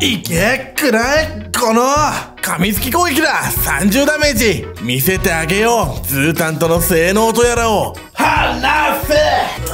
いけくらえこの噛みつき攻撃だ。30ダメージ。見せてあげよう。ズータンとの性能とやらを。離せ。そ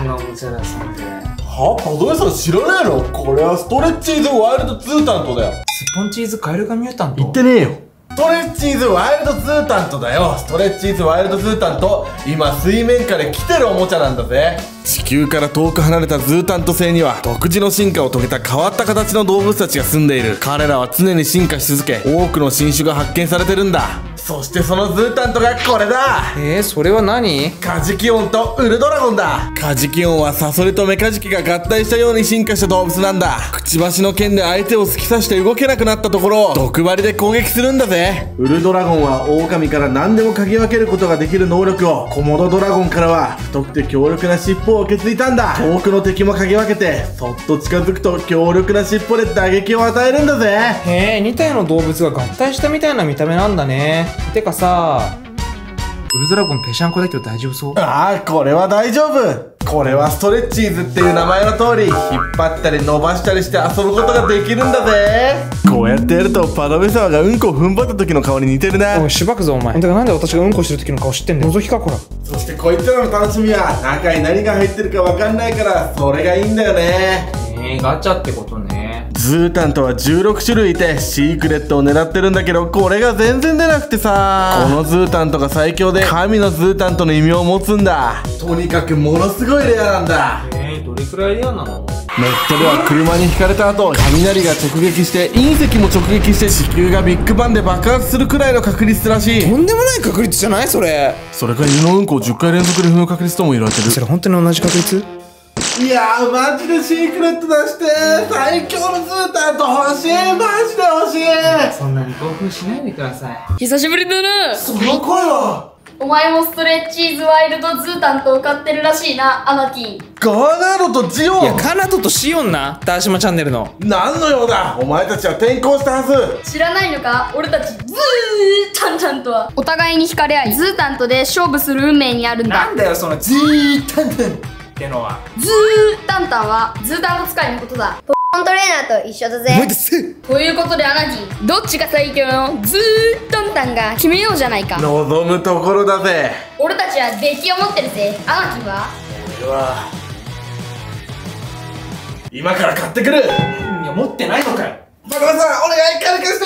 んなおもちゃ出さんでは？パドレさん知らないの？これはストレッチーズワイルドズータントだよ。スポンチーズカエルガミュータント。言ってねえよ。ストレッチーズワイルドズータントだよ。ストレッチーズワイルドズータント。今水面下で来てるおもちゃなんだぜ。地球から遠く離れたズータント星には独自の進化を遂げた変わった形の動物たちが住んでいる。彼らは常に進化し続け多くの新種が発見されてるんだ。そしてそのズータントがこれだ。えー、それは何？カジキオンとウルドラゴンだ。カジキオンはサソリとメカジキが合体したように進化した動物なんだ。くちばしの剣で相手を突き刺して動けなくなったところを毒針で攻撃するんだぜウルドラゴンは狼から何でも嗅ぎ分けることができる能力を。コモドドラゴンからは太くて強力な尻尾を受け継いだんだ。遠くの敵も嗅ぎ分けてそっと近づくと強力な尻尾で打撃を与えるんだぜ。へえ2体の動物が合体したみたいな見た目なんだね。てかさウルドラゴンペシャンコだけど大丈夫そう？ああこれは大丈夫これはストレッチーズっていう名前の通り引っ張ったり伸ばしたりして遊ぶことができるんだぜ。こうやってやるとパドメ様がうんこを踏ん張った時の顔に似てるなおいしばくぞお前。てかなんで私がうんこしてる時の顔知ってんの覗きかこら。そしてこいつらの楽しみは中に何が入ってるか分かんないからそれがいいんだよね。えー、ガチャってことねズータンとは16種類いてシークレットを狙ってるんだけどこれが全然出なくてさ。このズータントが最強で神のズータントの異名を持つんだ。とにかくものすごいレアなんだ。えー、どれくらいレアなの？ネットでは車にひかれた後雷が直撃して隕石も直撃して地球がビッグバンで爆発するくらいの確率らしい。とんでもない確率じゃない？それ。それか犬のうんこを10回連続で踏む確率とも言われてる。それ本当に同じ確率？いやーマジでシークレット出して最強のズータンと欲しいマジで欲しい。そんなに興奮しないでください。久しぶりだな。その声は？お前もストレッチーズワイルドズータンと受かってるらしいなアナティ。ガーナードとジオン。いやカナトとシオンなダーシマチャンネルの。何のようだ？お前たちは転校したはず。知らないのか？俺たちズータンタンとは。お互いに惹かれ合いズータンとで勝負する運命にあるんだ。なんだよそのジータンタンってのは？ズータンタンはズータント使いのことだ。ポントレーナーと一緒だぜ。ということでアナティどっちが最強の？ズータンタンが決めようじゃないか。望むところだぜ。俺たちはデッキを持ってるぜ。アナティは？俺は今から買ってくる。いや持ってないのかよ。バカさんお願い軽くして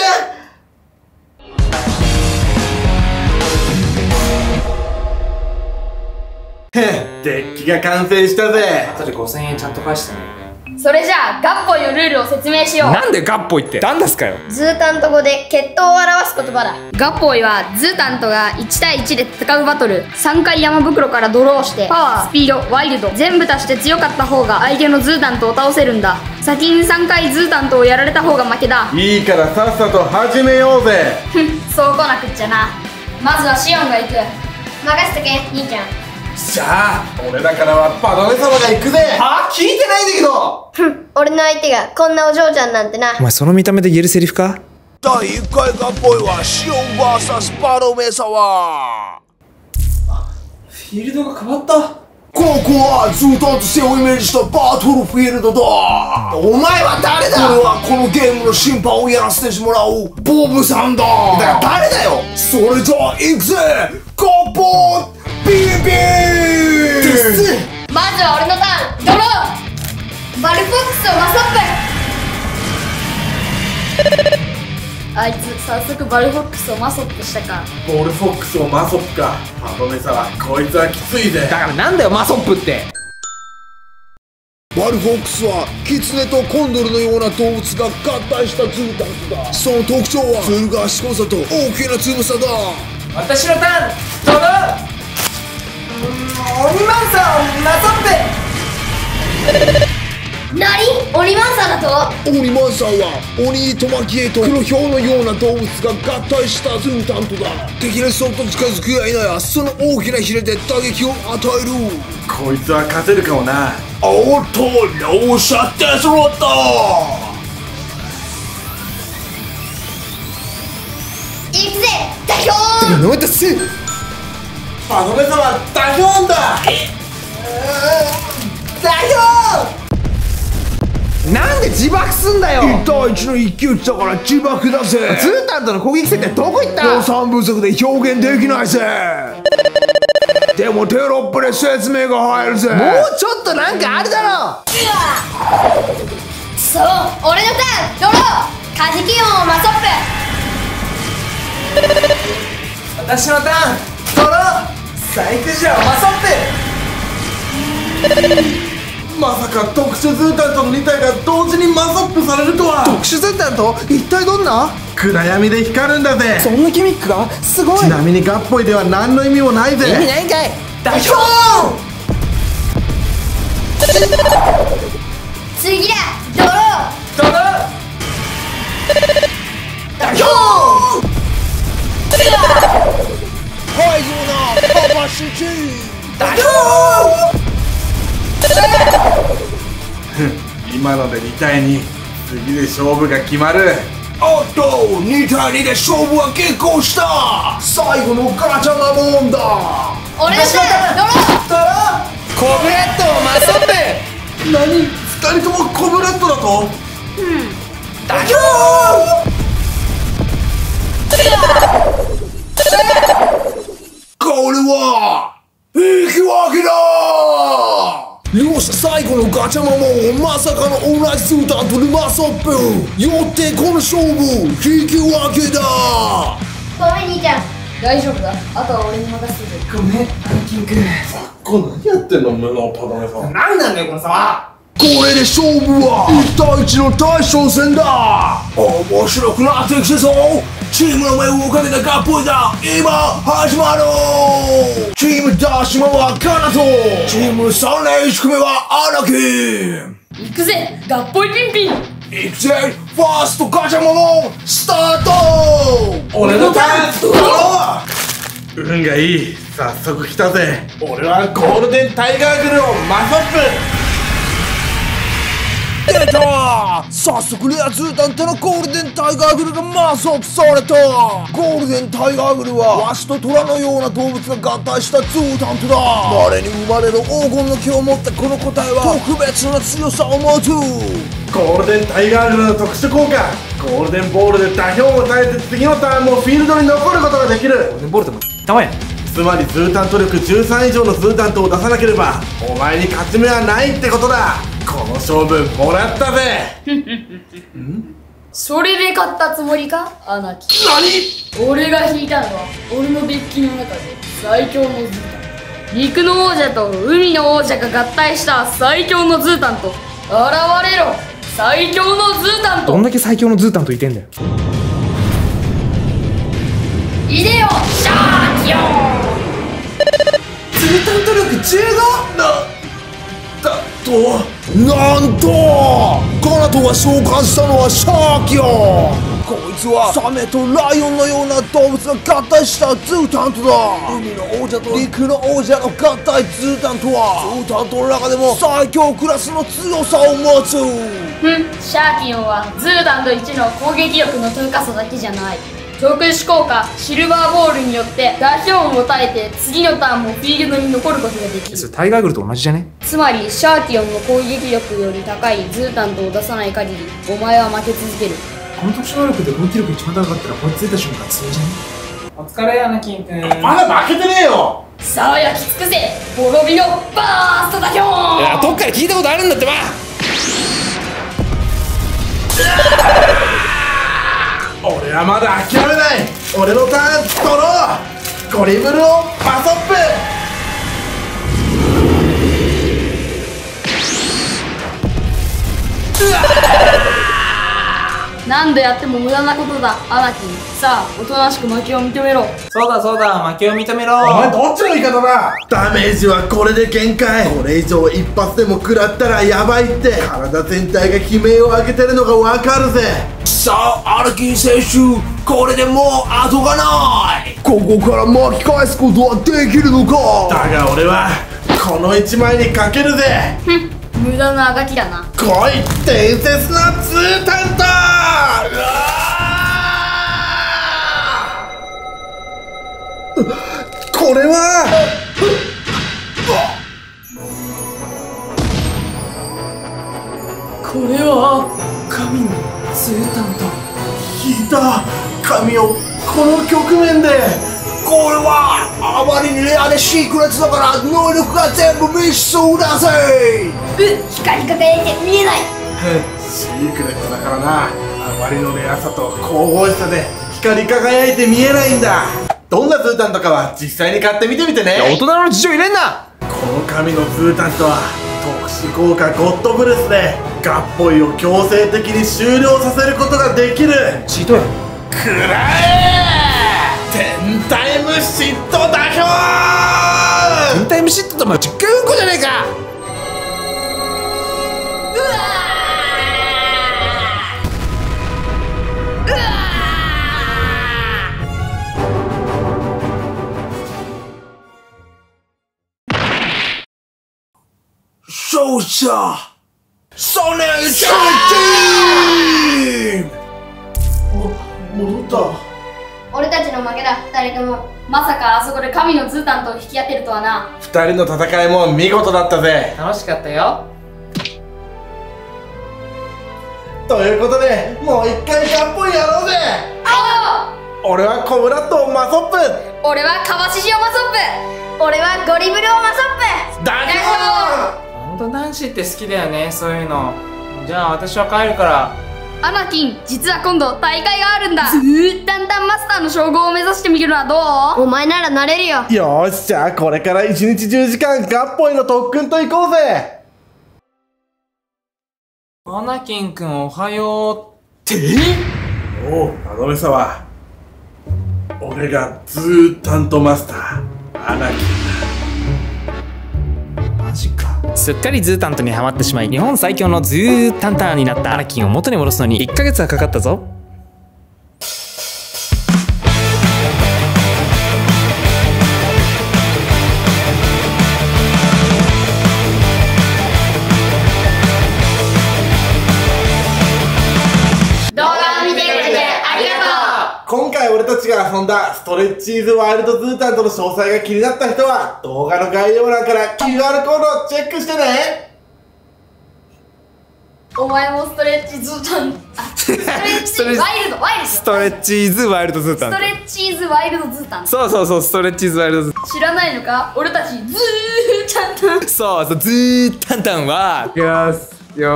デッキが完成したぜ。後で5000円ちゃんと返してね。それじゃあガッポイのルールを説明しよう。なんでガッポイって何ですかよ。ズータント語で血統を表す言葉だ。ガッポイはズータントが1対1で戦うバトル。3回山袋からドローしてパワースピードワイルド。全部足して強かった方が相手のズータントを倒せるんだ。先に3回ズータントをやられた方が負けだ。いいからさっさと始めようぜ。ふんそう来なくっちゃな。まずはシオンが行く。任せとけ兄ちゃんじゃあ俺らからはパドネ様が行くぜ。あ聞いてないんだけど。ふん俺の相手がこんなお嬢ちゃんなんてな。お前その見た目で言えるセリフか？第1回がっぽいはシオン VS バロメサワフィールドが変わった。ここはズータンと星をイメージしたバトルフィールドだ。お前は誰だ？俺はこのゲームの審判をやらせてもらうボブさんだ。だから誰だよ？それじゃあ行くぜ。ガッポービービーですまずは俺のターンドローバルフォックスをマソップあいつ早速バルフォックスをマソップしたかボルフォックスをマソップかパドネ様こいつはきついぜだからなんだよマソップってバルフォックスはキツネとコンドルのような動物が合体したズータンだその特徴はツル賢さと大きなつぶさだ私のターンドロー鬼マンサーをマソップ何鬼マンサーだと？オニマンサーはオニイトマキエと黒ヒョウのような動物が合体したズータントだ。敵にそっと近づくや否やその大きなヒレで打撃を与える。こいつは勝てるかもな。おっと両者出揃った。行くぜ代表飲めたせパドネ様ダヒョンだおなんで自爆すんだよ。1対1の一騎打ちだから自爆だぜ。ズータンとの攻撃設定どこ行った？予算不足で表現できないぜ。でもテロップで説明が入るぜ。もうちょっとなんかあるだろ。そう俺のターン。ドロー。カジキオンマソッ私のターン。ドローサイクジャーマソップまさか特殊ズータンとの2体が同時にマソップされるとは。特殊ズータンと一体どんな？暗闇で光るんだぜ。そんなギミックがすごい。ちなみにガッポイでは何の意味もない意味ぜないんかい。代表次だ。ドロー。ドロー。代表はいそうなパパシチ代表今ので2対2次で勝負が決まる。おっと2対2で勝負は結構した。最後のガチャマモンだ。俺のターンドロードローコブレットマソップ何？2人ともコブレットだと？代表これは引き分けだ。よっしゃ最後のガチャマモンまさかの同じスータンとルマソップよってこの勝負引き分けだ。ごめん兄ちゃん。大丈夫だ。あとは俺に任せて。ごめんアンキンくん。これ何やってんの無能パドネさん。何なんだよこの差は。これで勝負は1対1の大将戦だ。面白くなってきたぞチームの目をかけたガッポイが今始まるチームダッシュマはカナトチーム3連1組はアナキン行くぜガッポイピンピン。いくぜファーストガチャマモ。ンスタート。俺のターンドロー運がいい。早速来たぜ。俺はゴールデンタイガーグルをマソップ出た。早速レアズータンとのゴールデンタイガーグルがマスアップされた。ゴールデンタイガーグルはワシとトラのような動物が合体したズータントだ。稀に生まれる黄金の毛を持ったこの個体は特別な強さを持つ。ゴールデンタイガーグルの特殊効果。ゴールデンボールで打票も耐えて次のターンもフィールドに残ることができる。ボルトも玉やつまりズータント力13以上のズータントを出さなければお前に勝ち目はないってことだ。この勝負もらったぜ。それで勝ったつもりか？アナキ。何？俺が引いたのは俺のデッキの中で最強のズータン。陸の王者と海の王者が合体した最強のズータンと。現れろ！最強のズータンと。どんだけ最強のズータンといてんだよ。いでよシャーキヨズータント力 15! なだとなんとカナトが召喚したのはシャーキオンこいつはサメとライオンのような動物が合体したズータントだ。海の王者と陸の王者の合体ズータントは。ズータントの中でも最強クラスの強さを持つ。ふん。シャーキヨンはズータント1の攻撃力の高さだけじゃない特殊効果シルバーボールによって打表音を耐えて次のターンもフィールドに残ることができる。それタイガーグルと同じじゃね？つまりシャーキヨンの攻撃力より高いズータントを出さない限りお前は負け続ける。この特殊能力で攻撃力一番高かったらこいつ出た瞬間強いじゃね。お疲れアナキンくん。まだ負けてねえよ！さあ焼き尽くせ滅びのバーストだひょーんどっかで聞いたことあるんだってば俺はまだ諦めない。俺のターンドローゴリブルをパソップ。うわ何度やっても無駄なことだ。アナキンさあおとなしく負けを認めろ。そうだそうだ負けを認めろ。お前どっちの言い方だ。ダメージはこれで限界。これ以上一発でも食らったらヤバいって。体全体が悲鳴を上げてるのがわかるぜ。さあアルキン選手これでもう後がない。ここから巻き返すことはできるのか。だが俺はこの一枚にかけるぜ無駄なあがきだな。来い伝説のツータントうわー。これはこれは神のツータンと聞いた神をこの局面でこれはあまりにレアでシークレットだから能力が全部ミッションだぜ光り輝いて見えない。シークレットだからな。あまりのレアさと神々しさで光り輝いて見えないんだ。どんなズータンとかは実際に買ってみてみてね。大人の事情入れんな。この神のズータンとは特殊効果ゴッドブレスでガッポイを強制的に終了させることができる。チートやくらえ天体無嫉妬代表天体無嫉妬とまちっかうんこじゃねえか。勝者。ソネンチャーチーム戻った。俺たちの負けだ。二人ともまさかあそこで神のズータンと引き当てるとはな。二人の戦いも見事だったぜ。楽しかったよ。ということでもう一回ガッポイやろうぜ。あ俺はコブラットマソップ。俺はカワシシオマソップ。俺はゴリブルオマソップ。代ほんと男子って好きだよねそういうの。じゃあ私は帰るからアナキン実は今度大会があるんだ。ずーっ。とンタンマスターの称号を目指してみるのはどう？お前ならなれるよ。表よーしじゃあこれから一日10時間ガッポイの特訓と行こうぜ。アナキンくんおはようおうあのめさは俺がズータントマスターアナキンすっかりズータントにはまってしまい日本最強のズータンタンになったアナキンを元に戻すのに1ヶ月はかかったぞ。んだ。ストレッチーズワイルドズータンとの詳細が気になった人は動画の概要欄から QR コードをチェックしてね。お前もストレッチズータン。あストレッチワイルド。ワイルド。ストレッチーズワイルドズータン。ストレッチーズワイルドズータン。そうそうそうストレッチーズワイルドズー知らないのか？俺たちズータンタン。そうそうズータンタンは。いきます。よ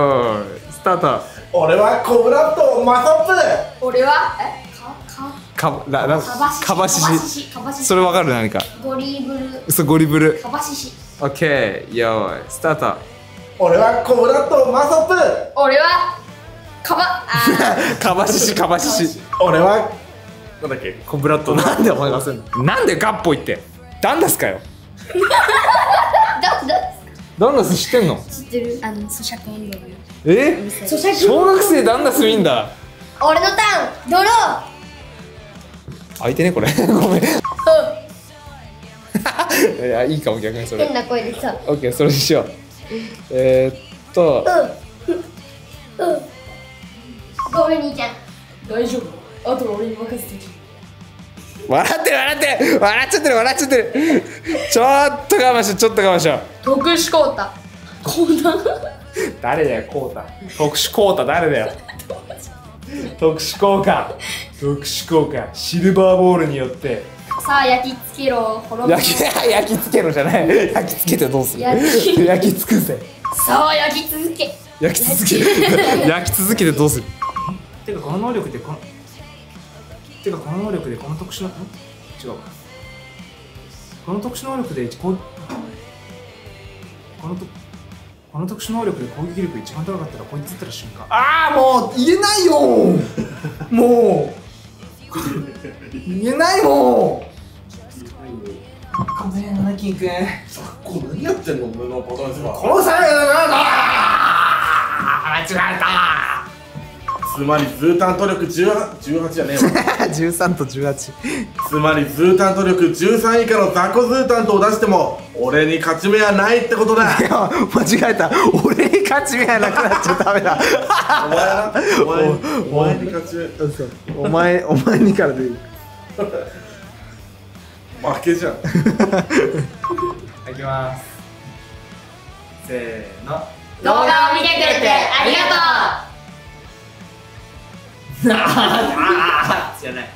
ーいスタート。俺はコブラットマソップ。俺は？え？かかかななかばしし。それわかる何か？ゴリブル。そうゴリブル。かばしし。オッケーよーいスタート俺はコブラットマソップ。俺はかばあ かばししかばしし。俺はなんだっけ？コブラットなんでお前がすんの？なんでガッポイって？ダンダスかよ。ダンダス？知ってんの？知ってる。あの咀嚼運動よえ？咀嚼小学生ダンダス見んだ。俺のターンドロ開いてねこれ。ごめん。いやいいかも逆にそれ。ー変な声でさ。オッケーそれにしよう。えー、っと。ごめん兄ちゃん。大丈夫？あとは俺に任せて。笑ってる笑ってる。笑っちゃってる笑っちゃってる。ちょっと我慢しようちょっと我慢しよう。特殊コータ。コータ？誰だよコータ。特殊コータ誰だよ 特殊効果。特殊効果。シルバーボールによって。さあ焼き付けろ。滅ぼ焼き 焼き付けろじゃない。焼き付けてどうする？焼き焼き付くぜ。さあ焼き続け。焼き続け。焼き続け。てどうする？てかこの能力でこのてかこの能力でこの特殊なん違うか。この特殊能力でこうこのとこの特殊能力で攻撃力一番高かったらこいつったら瞬間ああもう言えないよ。もう。言えないもん。ごめんキンくんこう何やってんの布のボトンはこの際だ。な間違えた。つまりズータント力18 18じゃねえわ 13と18つまりズータント力13以下の雑魚ズータントを出しても俺に勝ち目はないってことだ。いや間違えた。俺に勝ち目はなくなっちゃダメだ。お前なお前お前に勝ち目。お前お前にからでいい。負けじゃん。いきます。せーの。動画を見てくれてありがとうああじゃない